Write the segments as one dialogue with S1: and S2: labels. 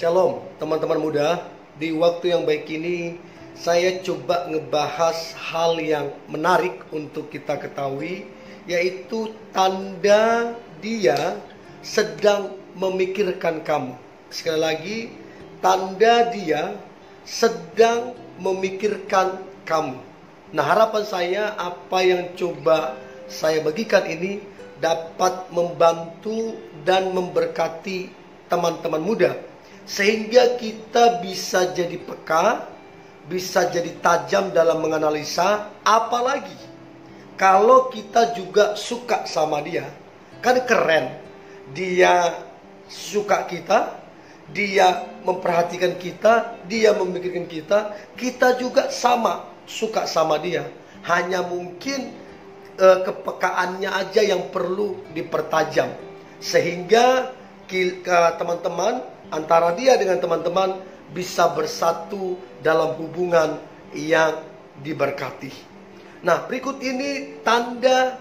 S1: Shalom teman-teman muda. Di waktu yang baik ini Saya coba ngebahas hal yang menarik untuk kita ketahui Yaitu tanda dia sedang memikirkan kamu. Sekali lagi Tanda dia sedang memikirkan kamu. Nah harapan saya apa yang coba saya bagikan ini dapat membantu dan memberkati teman-teman muda sehingga kita bisa jadi peka, bisa jadi tajam dalam menganalisa, apalagi kalau kita juga suka sama dia. Kan keren. Dia suka kita, dia memperhatikan kita, dia memikirkan kita, kita juga sama suka sama dia. Hanya mungkin uh, kepekaannya aja yang perlu dipertajam. Sehingga teman-teman antara dia dengan teman-teman bisa bersatu dalam hubungan yang diberkati. Nah, berikut ini tanda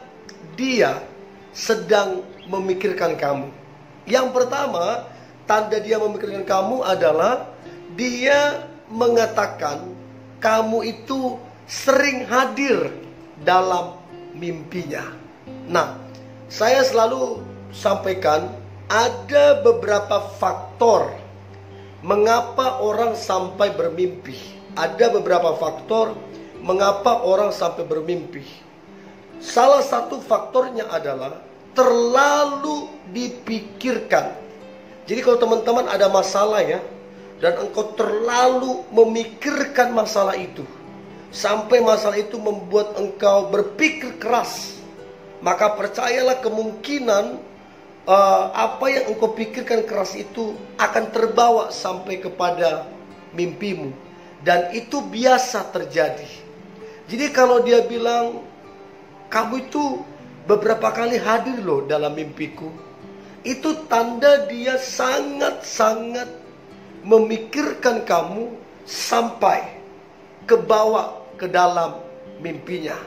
S1: dia sedang memikirkan kamu. Yang pertama, tanda dia memikirkan kamu adalah dia mengatakan kamu itu sering hadir dalam mimpinya. Nah, saya selalu sampaikan ada beberapa faktor mengapa orang sampai bermimpi. Ada beberapa faktor mengapa orang sampai bermimpi. Salah satu faktornya adalah terlalu dipikirkan. Jadi kalau teman-teman ada masalah ya dan engkau terlalu memikirkan masalah itu sampai masalah itu membuat engkau berpikir keras, maka percayalah kemungkinan uh, apa yang engkau pikirkan keras itu akan terbawa sampai kepada mimpimu dan itu biasa terjadi. Jadi kalau dia bilang kamu itu beberapa kali hadir loh dalam mimpiku, itu tanda dia sangat-sangat memikirkan kamu sampai ke bawah ke dalam mimpinya.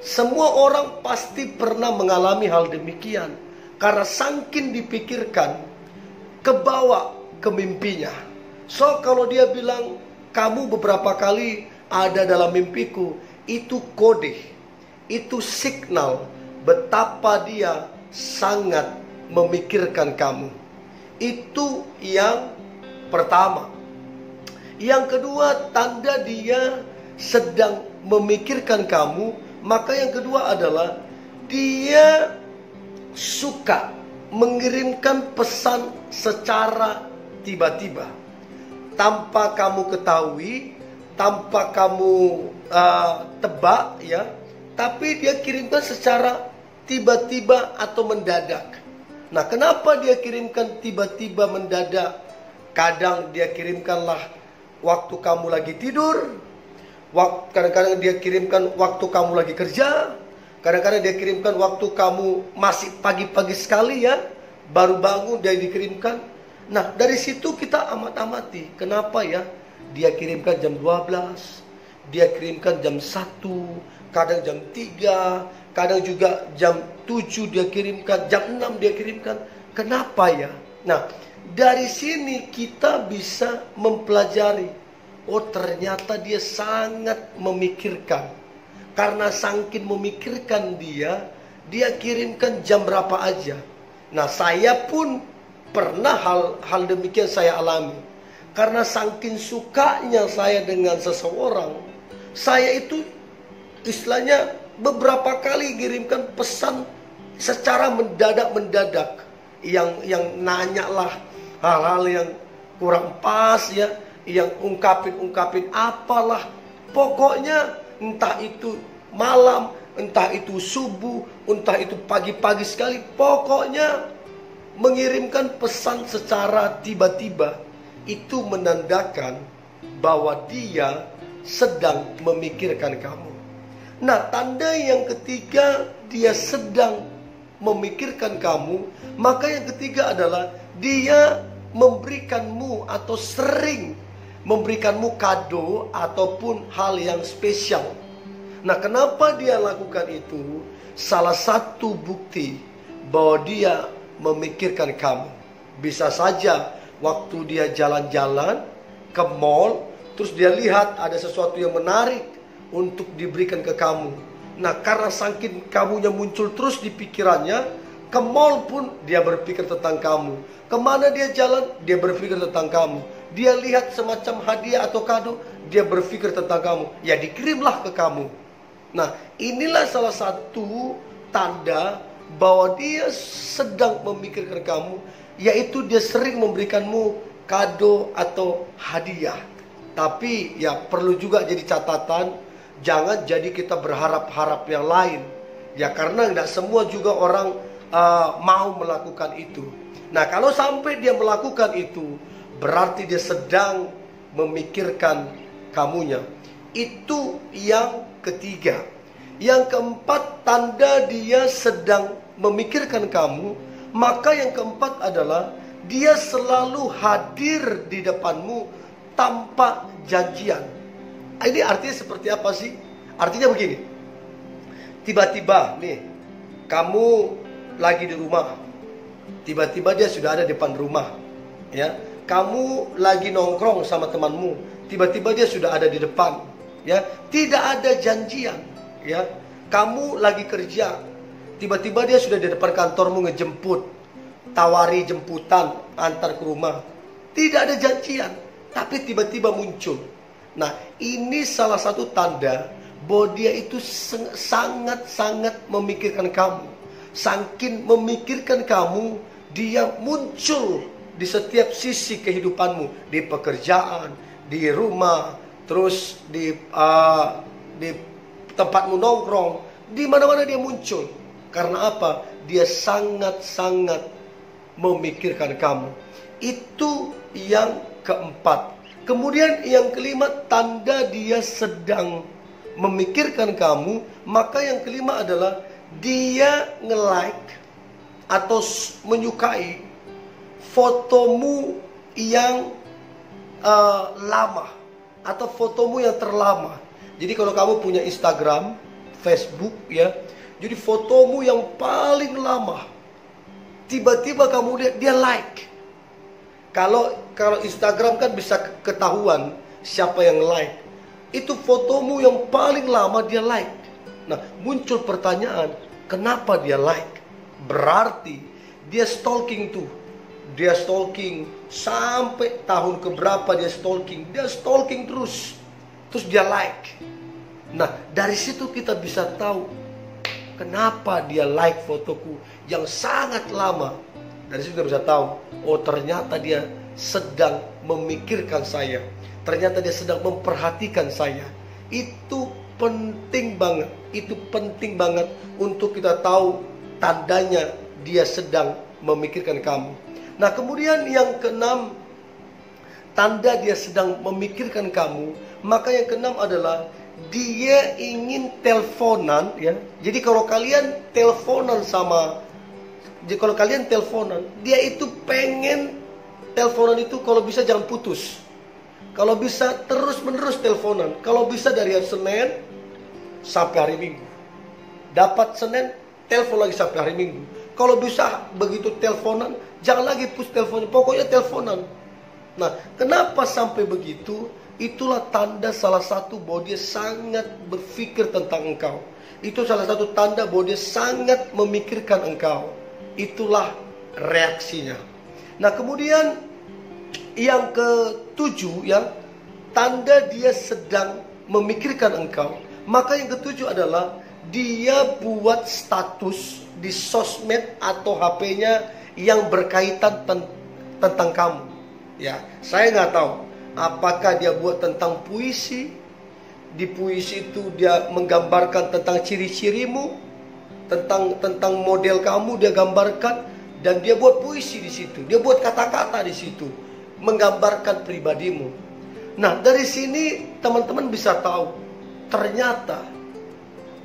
S1: Semua orang pasti pernah mengalami hal demikian karena sangkin dipikirkan kebawa ke mimpinya. So kalau dia bilang kamu beberapa kali ada dalam mimpiku, itu kode, itu signal betapa dia sangat memikirkan kamu. Itu yang pertama. Yang kedua, tanda dia sedang memikirkan kamu, maka yang kedua adalah dia suka mengirimkan pesan secara tiba-tiba tanpa kamu ketahui, tanpa kamu uh, tebak ya, tapi dia kirimkan secara tiba-tiba atau mendadak. Nah, kenapa dia kirimkan tiba-tiba mendadak? Kadang dia kirimkanlah waktu kamu lagi tidur, kadang-kadang dia kirimkan waktu kamu lagi kerja, Kadang-kadang dia kirimkan waktu kamu masih pagi-pagi sekali ya, baru bangun dia dikirimkan. Nah, dari situ kita amat-amati. Kenapa ya? Dia kirimkan jam 12, dia kirimkan jam 1, kadang jam 3, kadang juga jam 7 dia kirimkan, jam 6 dia kirimkan. Kenapa ya? Nah, dari sini kita bisa mempelajari. Oh, ternyata dia sangat memikirkan karena sangkin memikirkan dia, dia kirimkan jam berapa aja. Nah, saya pun pernah hal hal demikian saya alami. Karena sangkin sukanya saya dengan seseorang, saya itu istilahnya beberapa kali kirimkan pesan secara mendadak-mendadak yang yang nanya lah hal-hal yang kurang pas ya, yang ungkapin-ungkapin apalah. Pokoknya entah itu malam, entah itu subuh, entah itu pagi-pagi sekali, pokoknya mengirimkan pesan secara tiba-tiba itu menandakan bahwa dia sedang memikirkan kamu. Nah, tanda yang ketiga dia sedang memikirkan kamu, maka yang ketiga adalah dia memberikanmu atau sering memberikanmu kado ataupun hal yang spesial. Nah, kenapa dia lakukan itu? Salah satu bukti bahwa dia memikirkan kamu. Bisa saja waktu dia jalan-jalan ke mall, terus dia lihat ada sesuatu yang menarik untuk diberikan ke kamu. Nah, karena saking kamunya muncul terus di pikirannya, ke mall pun dia berpikir tentang kamu. Ke mana dia jalan, dia berpikir tentang kamu. Dia lihat semacam hadiah atau kado, dia berpikir tentang kamu. Ya dikirimlah ke kamu. Nah, inilah salah satu tanda bahwa dia sedang memikirkan kamu, yaitu dia sering memberikanmu kado atau hadiah. Tapi ya perlu juga jadi catatan, jangan jadi kita berharap-harap yang lain. Ya karena tidak semua juga orang uh, mau melakukan itu. Nah kalau sampai dia melakukan itu, berarti dia sedang memikirkan kamunya. Itu yang ketiga. Yang keempat, tanda dia sedang memikirkan kamu. Maka yang keempat adalah dia selalu hadir di depanmu tanpa janjian. Ini artinya seperti apa sih? Artinya begini. Tiba-tiba nih, kamu lagi di rumah. Tiba-tiba dia sudah ada di depan rumah. Ya, kamu lagi nongkrong sama temanmu, tiba-tiba dia sudah ada di depan, ya. Tidak ada janjian, ya. Kamu lagi kerja, tiba-tiba dia sudah di depan kantormu ngejemput, tawari jemputan antar ke rumah. Tidak ada janjian, tapi tiba-tiba muncul. Nah, ini salah satu tanda bahwa dia itu sangat-sangat memikirkan kamu. Saking memikirkan kamu, dia muncul di setiap sisi kehidupanmu, di pekerjaan, di rumah, terus di uh, di tempatmu nongkrong, di mana-mana dia muncul. Karena apa? Dia sangat-sangat memikirkan kamu. Itu yang keempat. Kemudian yang kelima, tanda dia sedang memikirkan kamu, maka yang kelima adalah dia nge-like atau menyukai fotomu yang uh, lama atau fotomu yang terlama. Jadi kalau kamu punya Instagram, Facebook ya, jadi fotomu yang paling lama tiba-tiba kamu lihat dia like. Kalau kalau Instagram kan bisa ketahuan siapa yang like. Itu fotomu yang paling lama dia like. Nah, muncul pertanyaan, kenapa dia like? Berarti dia stalking tuh dia stalking. Sampai tahun keberapa dia stalking. Dia stalking terus. Terus dia like. Nah dari situ kita bisa tahu kenapa dia like fotoku yang sangat lama. Dari situ kita bisa tahu oh ternyata dia sedang memikirkan saya. Ternyata dia sedang memperhatikan saya. Itu penting banget. Itu penting banget untuk kita tahu tandanya dia sedang memikirkan kamu Nah kemudian yang keenam Tanda dia sedang memikirkan kamu Maka yang keenam adalah Dia ingin teleponan ya. Jadi kalau kalian teleponan sama jadi kalau kalian teleponan Dia itu pengen Teleponan itu kalau bisa jangan putus. Kalau bisa terus menerus teleponan. Kalau bisa dari hari Senin Sampai hari Minggu. Dapat Senin Telepon lagi sampai hari Minggu kalau bisa begitu teleponan, jangan lagi push teleponnya, pokoknya teleponan. Nah, kenapa sampai begitu? Itulah tanda salah satu bahwa dia sangat berpikir tentang engkau. Itu salah satu tanda bahwa dia sangat memikirkan engkau. Itulah reaksinya. Nah, kemudian yang ketujuh ya, tanda dia sedang memikirkan engkau. Maka yang ketujuh adalah dia buat status di sosmed atau HP-nya yang berkaitan ten tentang kamu. Ya, saya nggak tahu apakah dia buat tentang puisi. Di puisi itu dia menggambarkan tentang ciri-cirimu, tentang tentang model kamu dia gambarkan dan dia buat puisi di situ. Dia buat kata-kata di situ menggambarkan pribadimu. Nah, dari sini teman-teman bisa tahu ternyata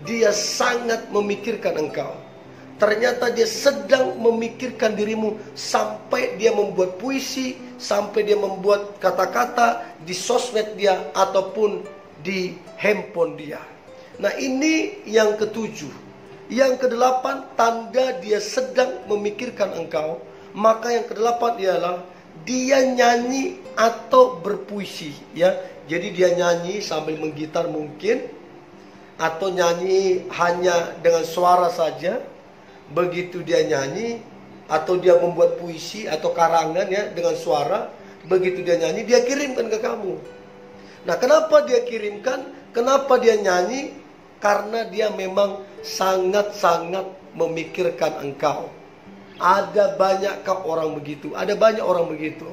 S1: dia sangat memikirkan engkau. Ternyata dia sedang memikirkan dirimu sampai dia membuat puisi, sampai dia membuat kata-kata di sosmed dia ataupun di handphone dia. Nah ini yang ketujuh. Yang kedelapan, tanda dia sedang memikirkan engkau. Maka yang kedelapan ialah dia nyanyi atau berpuisi ya. Jadi dia nyanyi sambil menggitar mungkin atau nyanyi hanya dengan suara saja. Begitu dia nyanyi atau dia membuat puisi atau karangan ya dengan suara, begitu dia nyanyi dia kirimkan ke kamu. Nah, kenapa dia kirimkan? Kenapa dia nyanyi? Karena dia memang sangat-sangat memikirkan engkau. Ada banyakkah orang begitu? Ada banyak orang begitu.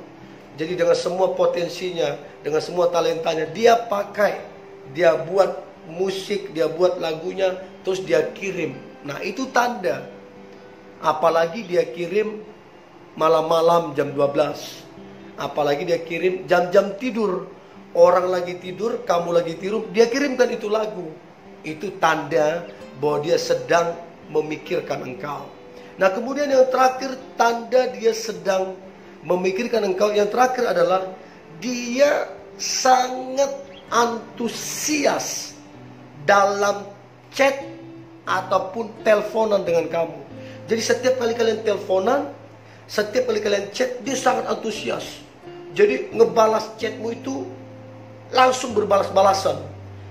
S1: Jadi dengan semua potensinya, dengan semua talentanya, dia pakai, dia buat musik, dia buat lagunya, terus dia kirim. Nah itu tanda. Apalagi dia kirim malam-malam jam 12. Apalagi dia kirim jam-jam tidur. Orang lagi tidur, kamu lagi tidur, dia kirimkan itu lagu. Itu tanda bahwa dia sedang memikirkan engkau. Nah kemudian yang terakhir tanda dia sedang memikirkan engkau. Yang terakhir adalah dia sangat antusias dalam chat ataupun teleponan dengan kamu. Jadi setiap kali kalian teleponan, setiap kali kalian chat, dia sangat antusias. Jadi ngebalas chatmu itu langsung berbalas-balasan.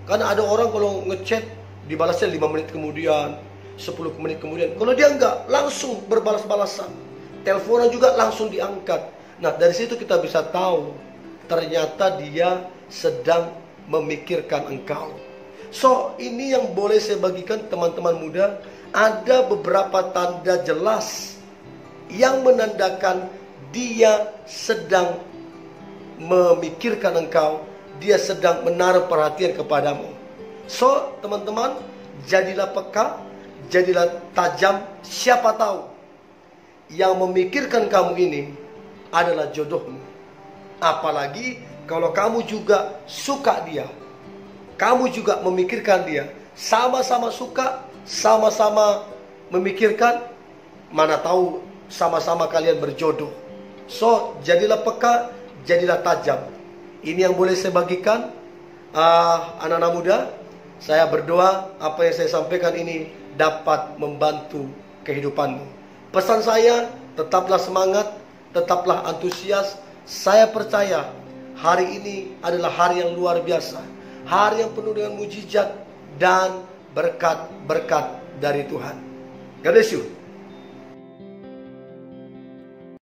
S1: Karena ada orang kalau ngechat dibalasnya 5 menit kemudian, 10 menit kemudian. Kalau dia enggak, langsung berbalas-balasan. Teleponan juga langsung diangkat. Nah, dari situ kita bisa tahu ternyata dia sedang memikirkan engkau. So, ini yang boleh saya bagikan teman-teman muda, ada beberapa tanda jelas yang menandakan dia sedang memikirkan engkau, dia sedang menaruh perhatian kepadamu. So, teman-teman, jadilah peka, jadilah tajam. Siapa tahu yang memikirkan kamu ini adalah jodohmu. Apalagi kalau kamu juga suka dia, kamu juga memikirkan dia, sama-sama suka, sama-sama memikirkan, mana tahu sama-sama kalian berjodoh. So, jadilah peka, jadilah tajam. Ini yang boleh saya bagikan, uh, anak-anak muda. Saya berdoa apa yang saya sampaikan ini dapat membantu kehidupanmu. Pesan saya, tetaplah semangat, tetaplah antusias. Saya percaya hari ini adalah hari yang luar biasa. Hari yang penuh dengan mujizat dan berkat-berkat dari Tuhan. God bless you.